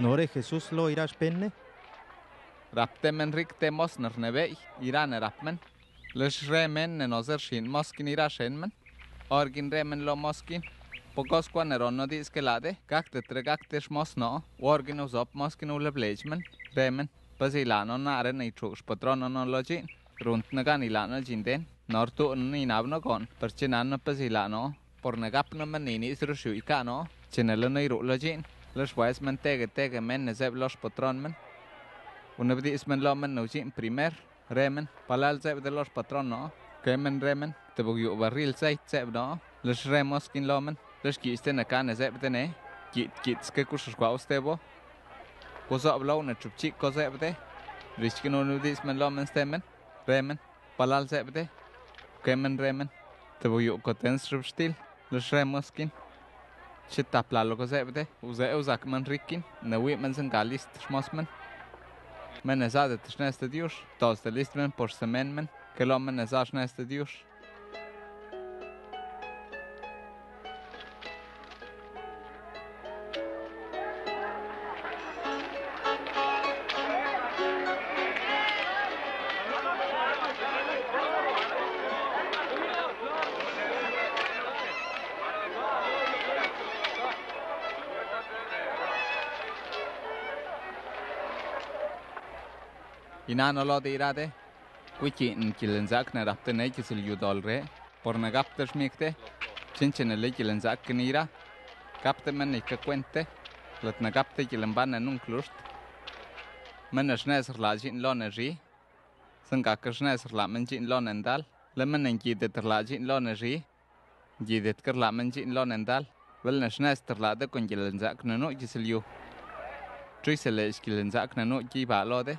Nore Jesus lo irashpenne? Raptemen rikte mosner nevei, irane rapmen. Lesh remen ne nozershin moskin irashenmen. Orgin remen lo moskin. Pokos kwanerono di iskelade, kakte tre kakte shmosno, orgin uzop moskin uleblejmen, remen. Pazilano nare ne itrush patrono non lojin. Runt nagan ilano jinden, nortu ninavno kon, perchinano pazilano, por negapno menini isrushuikano, chinelo ne irulojin. Lush wais men tege tege men ne zeb patron men. Una e bdi is men lomen primer remen. Palal zeb de lush patron no. Ke men remen. Te bug yu barril zeit zeb no. Lush remos kin lomen. Lush ki iste na kane zeb de ne. Git git ske kus shkwa uste bo. Kuzo ab lau na e chup chik ko zeb de. Rishkin una e bdi is men stemen. Remen. Palal zeb de. Ke remen. Te yu koten srub stil. Lush remos kin. xitap tlaloc ose'pte use'e usakmen rikin newi'men sen calist xmosmen men. Neza' det xnez tediux tostilistmen pox semenmen quelo'men neza' xnez tediux inanolo irade wiki in kilinzak na raptene kisil yudolre porna gapter smikte chinchen le kilinzak knira kapte men ikka kwente latna kapte kilimban nun klust men shnes rlajin loneji sanga kshnes rlamen jin lonendal lemen en gidet rlajin loneji gidet kerlamen jin lonendal welna shnes terlade kun kilinzak nanu kisil yu Trisele iskilinzak nanu ki balode.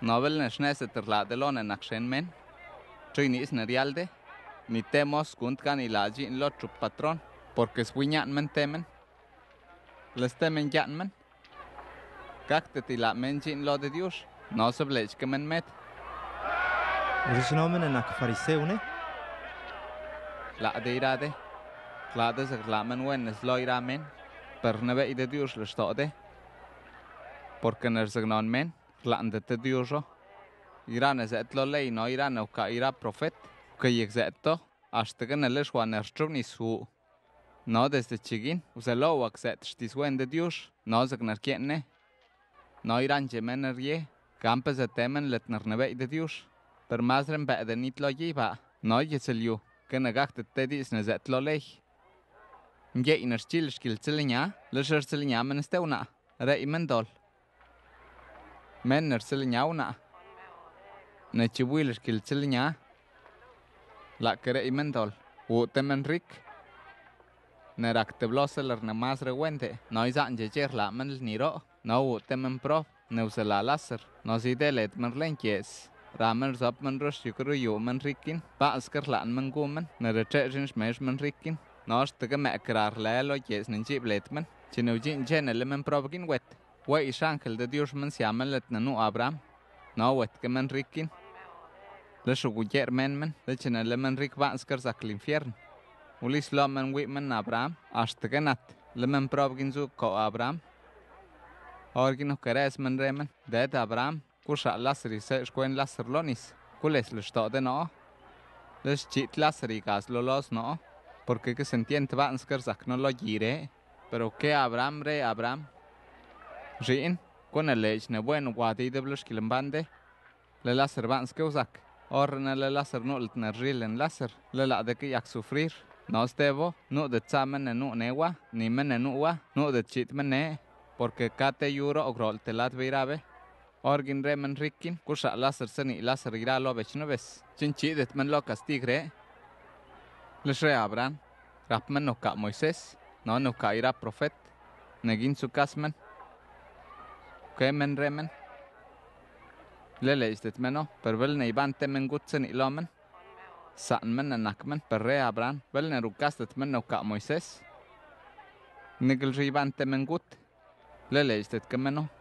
Lo de, Novel na schnese ter la de lone nak shen men. Trini is na realde. Ni temos kunt kan ilaji in lo trup patron. Porque swiñan men temen. Les temen yan men. Kak te tila men jin lo de Dios. No se blech que men met. Uris nomen en ak fariseune? La de irade. La de se la men wen es lo ira men. Per nebe i de Dios le sto de. Porque ner se gnon men. la'ndete diuxo irane ze'tlole y no irane uka ira profet ukeyek ze'to axteken ele xuan erxchub nisuu' no desde chiguin uselowak de diux no zeknerquiene no iranchemen nerye campe zetemen letnernebeyde diux per mas rembe'de nitloye iba' no yetzelyu kenegakdete disne ze'tloley nye'y nerchil xkiltziliña lexertziliña menestewna re'y mendol Männer sällan jauna. När chibuiler skil sällan ja. Lackare i mental. Och temen rik. När akteblåsar när mas reguente. När i sanje ger la men niro. När och temen prof När usar la laser. När si delet men länkes. Ramer sop men rus yukru yu men rikin. Ba askar la men gumen. När det trejen smes men rikin. När stiga mäkrar lelo jes nin chibletmen. Chinu jin jenele men provokin wet. Que men rikin. Le shuguyer men men, le le men rik vans ker sak l'infierno. Ulis lo men wi men Abraham, que nat, le men probgin zu ko Abraham. Orgin keres men remen, Abraham, kusha lasri se shkwen lasr lonis, kules le sto de no. Les chit lasri gas lo los no, porque que se entiende no lo gire. Pero que Abraham re Abraham, Rin, con el lech ne bueno guati de blush kilembande, le láser vans que usak, or ne le láser no ne ril en láser, le la de que yak sufrir. No stebo, no de tsamen no newa, ni men ne nuwa, no de chit men porque kate yuro o grol te lat virabe. Orgin remen rikin, kusha láser seni láser ira lo bechno ves, chin chidet men lo castigre. Le shre Abraham, rapmen no ka Moisés, no no ka ira profet, negin su kasmen, keemenreemen. Leleistet meno no, per velne iban temen gutsen ilomen. Saan menne nakmen per rea bran velne rukkastet menne no ka Moises. Nigel riiban temen gut. Leleistet kemeno no.